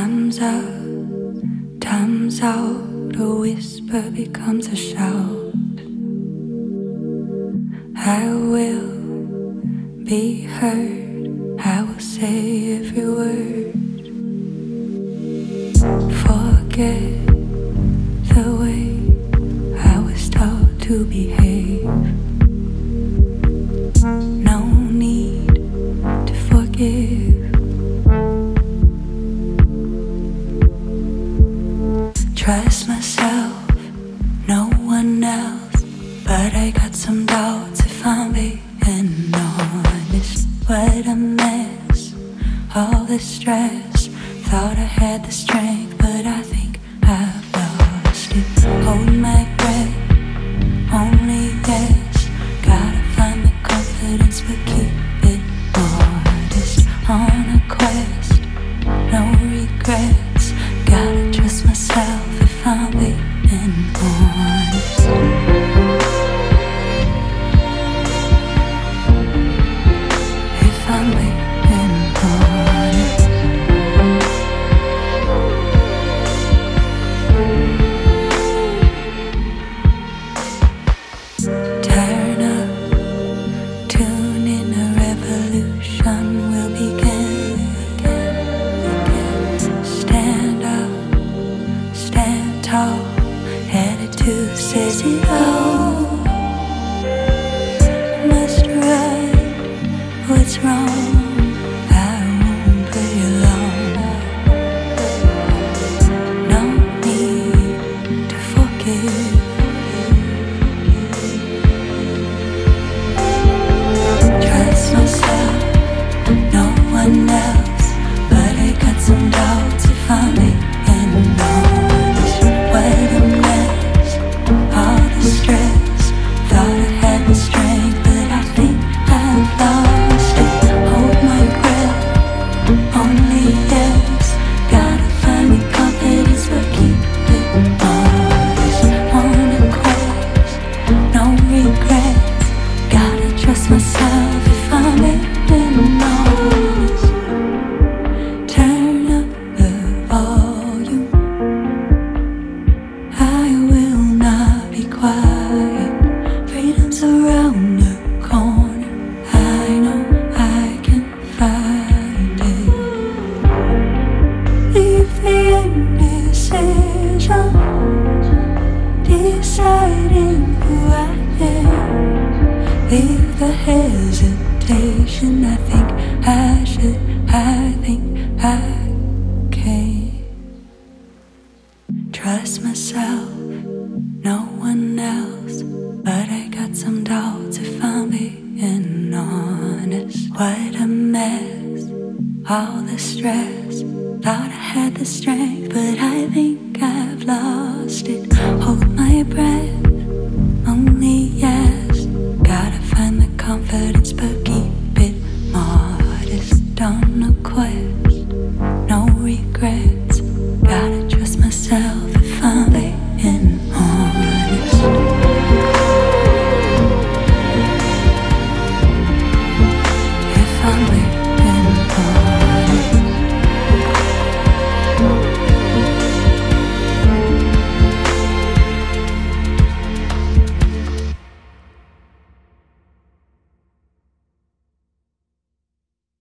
Time's up, time's out. A whisper becomes a shout. I will be heard. I will say every word. Forget the way I was taught to behave. Trust myself, no one else. But I got some doubts if I'm being honest. What a mess, all the stress. Thought I had the strength, but I think I've lost it. Hold my breath, only guess. Gotta find the confidence, but keep it modest. On a quest, no regrets. Gotta trust myself if I'm being tall, attitude says it all. Must right what's wrong. I won't play along. No need to forgive. Trust myself, no one else. No Leave the hesitation. I think I should. I think I can. Trust myself, no one else. But I got some doubts if I'm being honest. What a mess, all the stress. Thought I had the strength, but I think